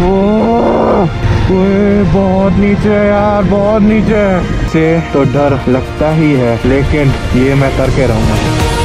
ओए, बहुत नीचे यार, बहुत नीचे से तो डर लगता ही है, लेकिन ये मैं करके रहूँगा।